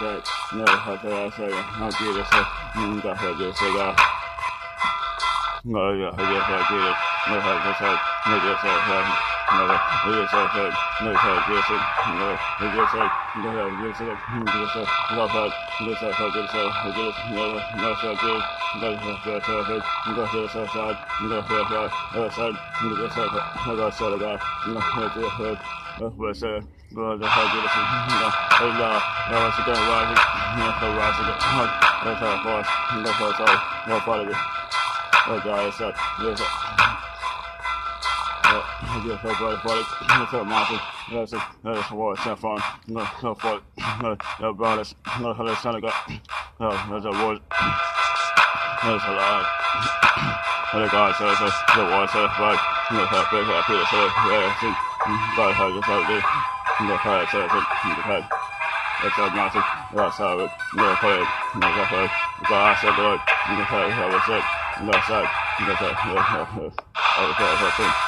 that no hata saga no quiero ser nunca fracasada no yo fracasada no fracasada no yo fracasada had, no, yes, I no, I guess it, no, I guess no, I it, no, yes, I, no, I had, yes, yes, I did no, no, I did, no, yes, I had, no, yes, I no, yes, I had, no, yes, I had, no, yes, I no, yes, I had, no, yes, I had, What's uh, God, the hell? No, no, no, it's again, rising, no, so rising, that's how it was, that's how it's all, no, follow it. Oh, God, it's up, yes, well, I get for blood for it. What's up, Marcus? That's it. That is war. It's not fun. No, no, for it. No, no, brothers. No, no, son of God. No, that's a war. That's a lie. Other God says us the war says right. No, have big happy to say. Yeah, see. God has us out there. No, have says it. The head. That's a massive. That's how it. No, for it. No, for it. God said the Lord. No, have us it. That's it. That's it. That's it. That's it. That's it.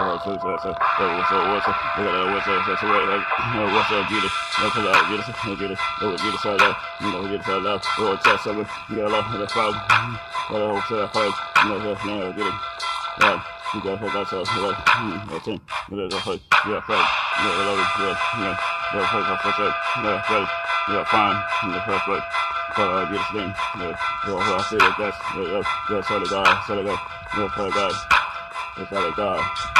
what's up, what's up, what's up, what's up, what's up, what's up, what's up, get it, what's up, get it, get it, get it, get it, get it, you know, get it, get it, or test something, you got a lot of that fight, you got a whole set of fights, you know, that's now, get it, yeah, you got to hook outside, you got to, you got to hook, you got to fight, you got to love it, you got to fight, you got to fight, you got to fight, you got to find, you got to fight, but I get this thing, you know, I say that that's, that's how to die, that's how to go, that's how to die, that's how to die.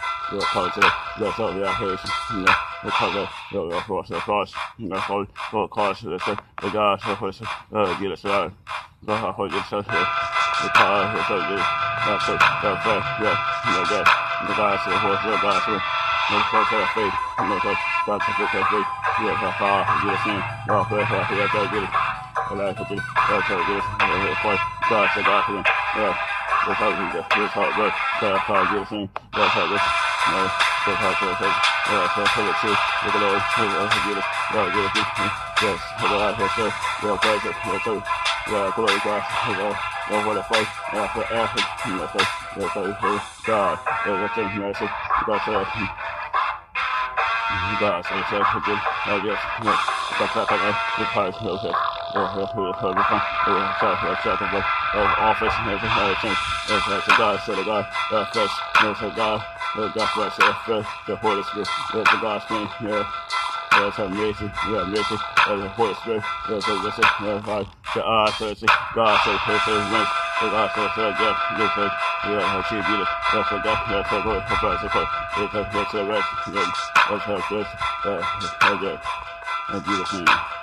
热泡这热烧热黑是呢，热泡这热热火是火是，那火火火是是，那个是火是呃地的是，那还火就是是，那它是是是，那是热飞热那个那个是火是个是，那火是飞，那个那个是飞，热哈哈热心，那火火热热热，我来是这个热烧热热火，那是个是热。that's how we get, that's how it works, that's how it gets in, that's how it works. Lord, so help us, help us, Lord, so help us, look at Lord, help us, give us, Lord, give us, yes, help us, yes, sir, well, praise us, yes, sir, well, glory God, Lord, Lord, what a faith, and for effort, yes, sir, yes, sir, yes, God, everything, yes, sir, God, sir, God, so sir, forgive, oh, yes, yes, God, sir, thank you, the price, no, sir, or her, her, her, her, her, sorry, her, second, her, office, and everything, everything, yes, yes, God, so the God, God, first, yes, God, yeah, God, bless, yeah, first, the Holy Spirit, yeah, the God's name, yeah, yeah, so mercy, yeah, mercy, yeah, the Holy Spirit, yeah, so listen, yeah, God, the uh, so it's God, so so so mercy, so God, so yeah, yeah, so yeah, how she be yeah, so God, yeah, so go, so go, so go, yeah, so yeah, so rest, yeah, that's how it is, yeah, yeah, yeah, in Jesus' name.